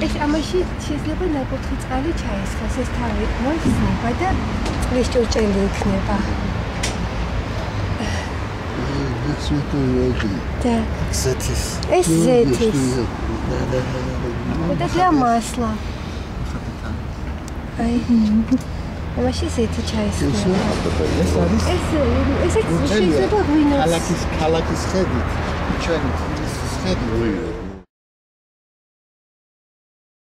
ეს ამაში შეიძლება ნაკურთხი წყალი ჩაისხოს, ეს თავი მოიხსნება და წყლის ჭურჭელი იქნება. ეს ვიტოიოდი. და ზეთის. ეს ზეთის. და და მასლა. აი. ამაში ზეთი ჩაისხება. ეს არის ეს ესეც შეიძლება ღვინოს. ქალაქის ქალაქის ხედით. ჩვენი ის ხედი.